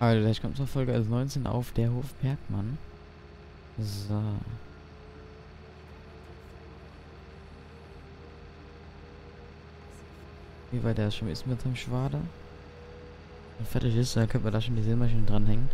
Also, gleich kommt zur Folge als 19 auf der Hof Bergmann. So. Wie weit er schon ist mit seinem Schwader. Wenn fertig ist, dann können wir da schon die Sämaschine dranhängen.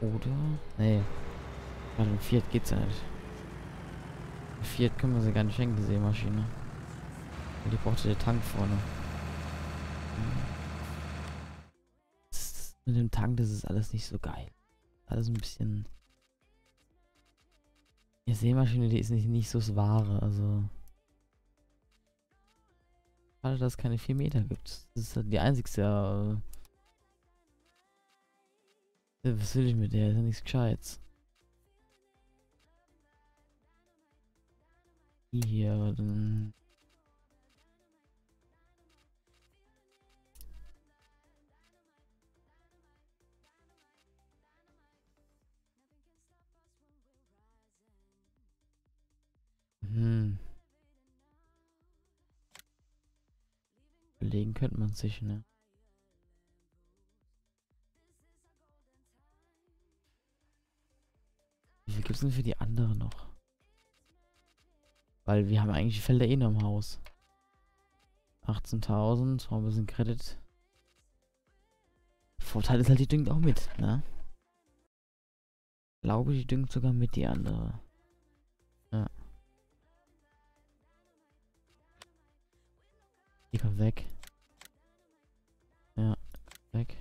Oder? Nee. Warte, im Fiat geht's ja nicht. Fiat können wir sie gar nicht schenken, die Sämaschine. Die braucht ja den Tank vorne. Mit dem Tank, das ist alles nicht so geil. Alles ein bisschen... Die Sämaschine, die ist nicht, nicht so das Wahre, also... Schade, dass es keine 4 Meter gibt. Das ist halt die einzigste... Äh, was will ich mit der? Ist ja nichts Gescheites. Die hier, dann... Hm. Überlegen könnte man sich, ne? Wie viel gibt's denn für die andere noch? Weil wir haben eigentlich die Felder eh noch im Haus. 18.000, brauchen ein bisschen Kredit. Vorteil ist halt, die düngt auch mit, ne? Ich glaube, die düngt sogar mit die andere. Kommt weg. Ja, weg.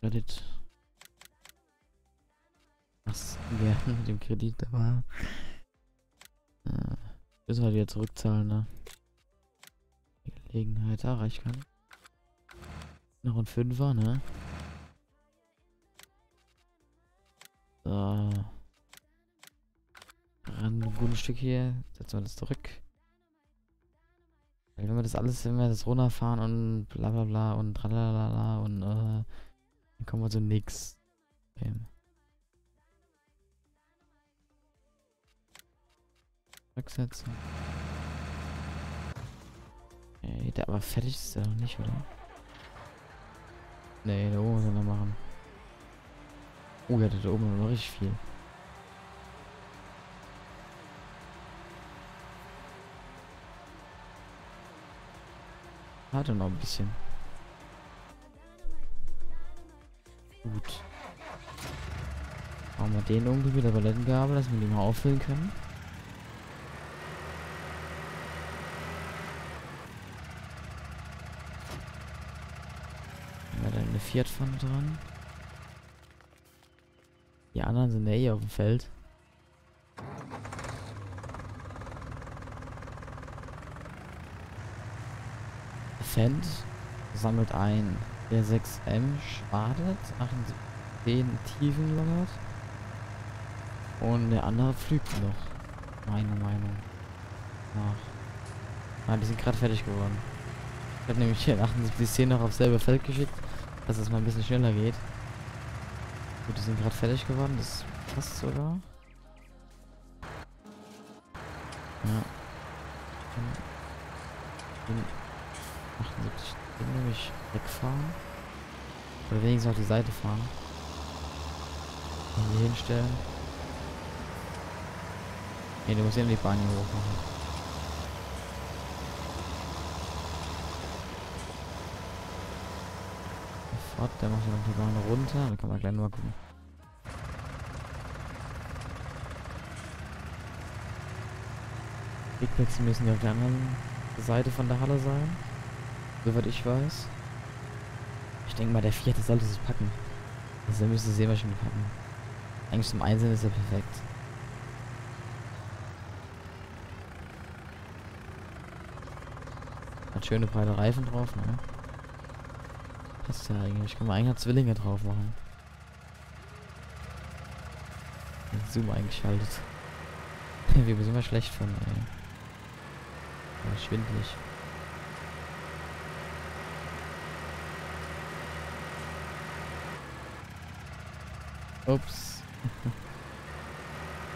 Kredit. Was wir mit dem Kredit da war. Äh, müssen wir wieder zurückzahlen, ne? Gelegenheit, da reicht kann. Noch ein Fünfer, ne? So. Ran ein gutes Stück hier. Setzen wir das zurück. Wenn wir das alles, wenn wir das runterfahren und bla bla bla und tralala und äh, dann kommen wir zu nix. Ähm. Rücksetzen. Ey, der aber fertig ist er noch nicht, oder? Nee, da oben muss er noch machen. Oh, ja, da oben noch richtig viel. Er noch ein bisschen. Gut. Machen wir den irgendwie mit der Palettengabel, dass wir den mal auffüllen können. Haben wir da eine Fiat-Pfanne dran. Die anderen sind ja eh auf dem Feld. Fendt sammelt ein. Der 6M schwadet, 10 Tiefen lockert. Und der andere pflügt noch. Meine Meinung. Nach. Ah, die sind gerade fertig geworden. Ich habe nämlich hier 78 10 noch aufs selbe Feld geschickt, dass es mal ein bisschen schneller geht. Gut, die sind gerade fertig geworden, das passt sogar. Ja. 78 den nämlich wegfahren. Oder wenigstens auf die Seite fahren. Und hier hinstellen. Ne, du musst ja die Bahn hier hoch machen. Sofort, der macht ja noch die Bahn runter. Da kann man gleich mal gucken. Bigplätze müssen ja auf der anderen Seite von der Halle sein. Soweit ich weiß. Ich denke mal, der vierte sollte sich packen. Also er müsste Seemaschine packen. Eigentlich zum Einsehen ist er perfekt. Hat schöne breite Reifen drauf, ne? Passt ja eigentlich. Kann man eigentlich Zwillinge drauf machen. Den Zoom eingeschaltet. Wir sind mal schlecht von, ey. Aber schwindlig. Ups.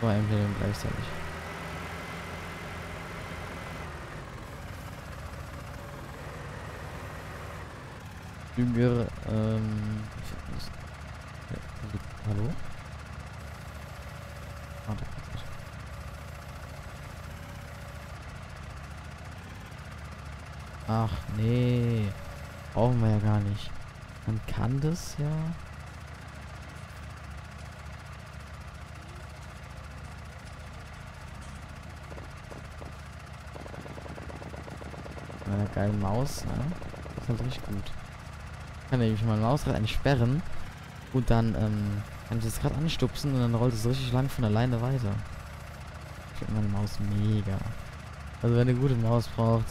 War Emblem gleichzeitig. Jüngere, ähm, ich hab nicht. Ja, also, hallo? Ah, Warte, kurz. Ach, nee. Brauchen wir ja gar nicht. Man kann das ja. Mit geilen Maus, ne? Das ist richtig gut. Ich kann nämlich mein Mausrad eigentlich sperren und dann ähm, kann ich das gerade anstupsen und dann rollt es richtig lang von alleine weiter. Ich finde meine Maus mega. Also wenn eine gute Maus braucht,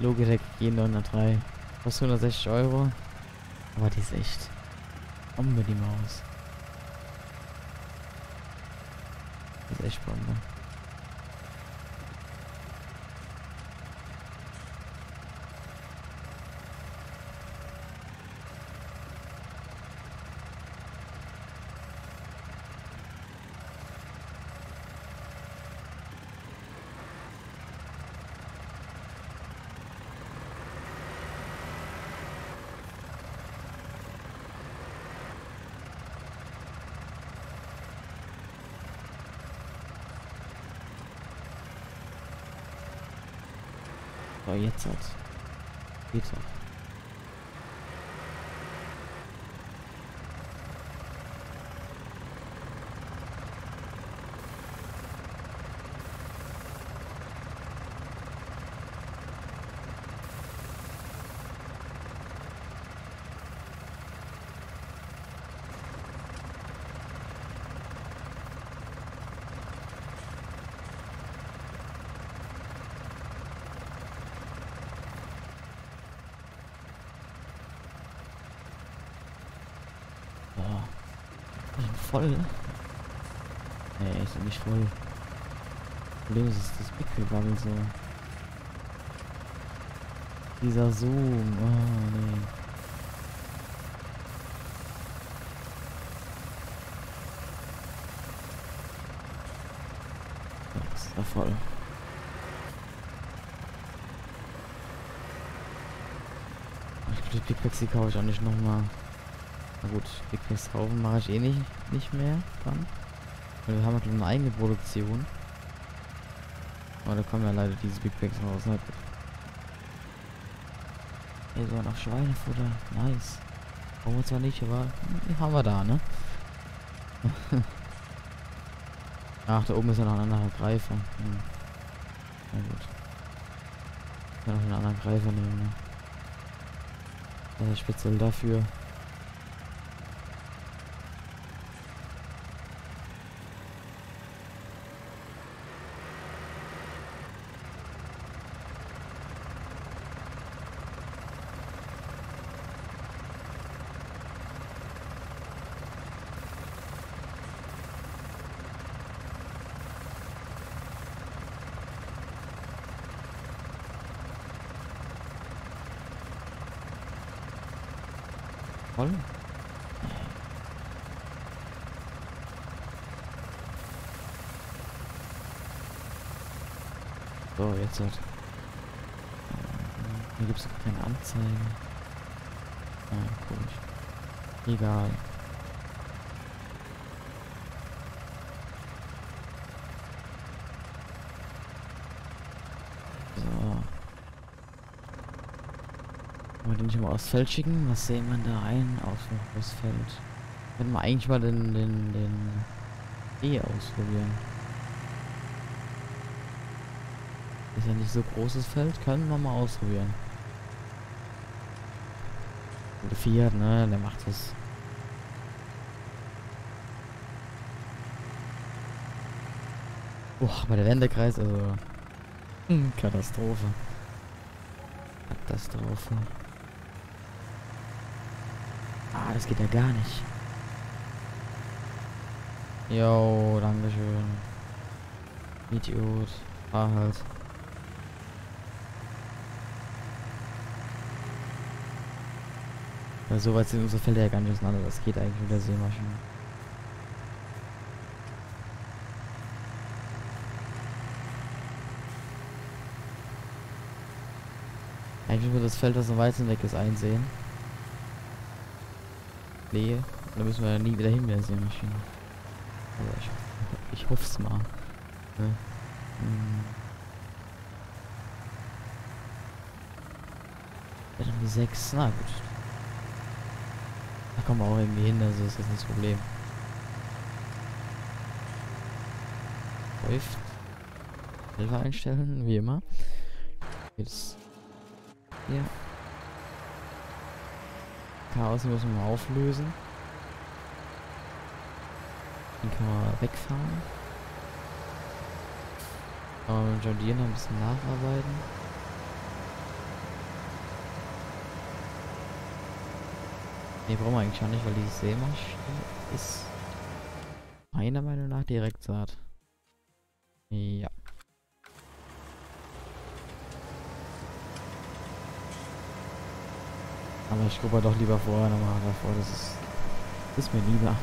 Logitech G903. Kostet 160 Euro. Aber die ist echt Bombe, die Maus. Die ist echt Bombe. So, jetzt hat. Geht doch. Boah. Ich bin voll. Nee, ist nicht voll. Problem ist, ist das Big so. Dieser Zoom. Oh, nee. Ja, ist da voll. Ich glaube, die die kaufe ich auch nicht nochmal. Na gut, kaufen mache ich eh nicht, nicht mehr dann. Weil wir haben halt eine eigene Produktion. Aber da kommen ja leider diese Big Packs raus. Na gut. Ey, so nach Schweinefutter. Nice. Brauchen wir zwar nicht, aber hm, haben wir da, ne? Ach, da oben ist ja noch ein anderer Greifer. Hm. Na gut. Ich kann auch einen anderen Greifer nehmen, ne? Der ist speziell dafür. Voll? So, jetzt halt. Hier gibt es keine Anzeige. Ah, komisch. Egal. So. Wollen wir den nicht mal aufs Feld schicken? Was sehen wir da ein? Auf aufs Feld. Können wir eigentlich mal den, den, den E ausprobieren. Ist ja nicht so großes Feld, können wir mal ausprobieren. Der Fiat, ne, der macht das. Boah, aber der Wendekreis, also. Hm, Katastrophe. Katastrophe. Ah, das geht ja gar nicht. Jo, dankeschön. Idiot. Ah, halt. Weil so weit sind unsere Felder ja gar nicht auseinander. Das geht eigentlich mit der Seemaschine. Eigentlich wird das Feld, das am weitesten weg ist, einsehen. Nee, da müssen wir nie wieder hin mit der Sämaschine. Also ich, ich hoffe es mal. Ne? Hm. Ja, dann die 6. Na gut. Da kommen wir auch irgendwie hin, also ist das nicht das Problem. Läuft. Hilfe einstellen, wie immer. Jetzt hier. Chaos müssen wir auflösen. Den kann man wegfahren. John Deere noch ein bisschen nacharbeiten. Ne, brauchen wir eigentlich schon nicht, weil die Sämaschine ist meiner Meinung nach direkt Saat. Ja. Aber ich gucke doch lieber vorher nochmal davor. Das ist, ist mir lieber.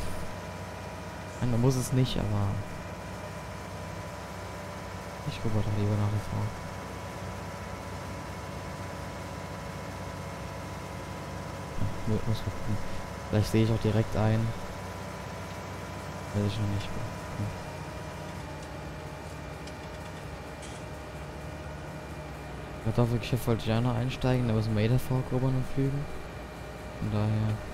Man muss es nicht, aber ich gucke doch lieber nach wie vor. Ja, muss gucken. Vielleicht sehe ich auch direkt ein. Weiß ich noch nicht. Hm. Kartoffelgeschäft wollte ich auch noch einsteigen, da müssen wir eh davor grubbern und flügen. Von daher.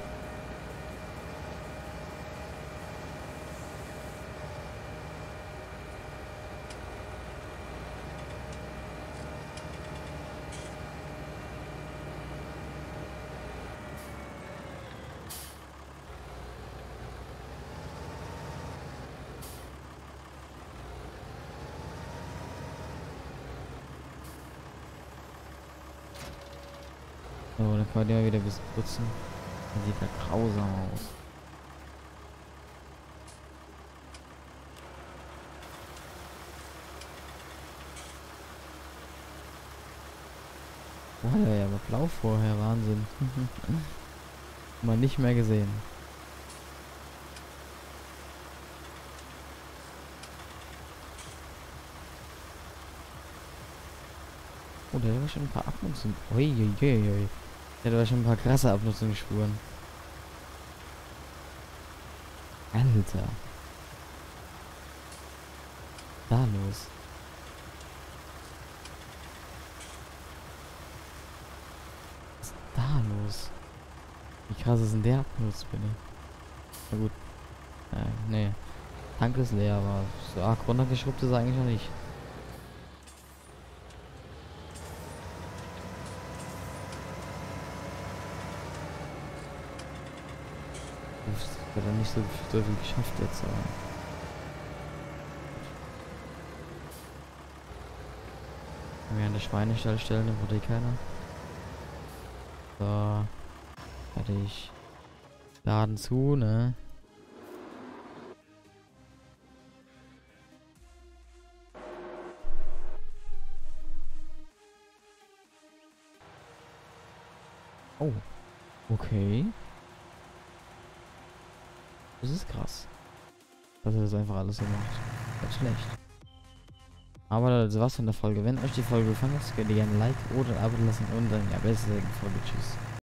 So, dann können wir den mal wieder ein bisschen putzen. Dann sieht er grausam aus. Wo hat er ja aber blau vorher? Wahnsinn. Mal nicht mehr gesehen. Oh, da war schon ein paar Abnutzungen. Uiuiui. Der hat aber schon ein paar krasse Abnutzungsspuren. Alter. Da los. Was ist da los? Wie krass ist denn der abgenutzt, bitte? Na gut. Äh, nee. Tank ist leer, aber so arg runtergeschrubbt ist er eigentlich noch nicht. Hat er nicht so, so viel geschafft jetzt, aber. Wenn wir an der Schweinestall stellen, dann wurde keiner. So. Fertig. Laden zu, ne? Oh. Okay. Das ist krass. Dass er das einfach alles so macht. Nicht schlecht. Aber das war's von der Folge. Wenn euch die Folge gefallen hat, könnt ihr gerne ein Like oder ein Abo lassen und dann ja, bis zur Folge. Tschüss.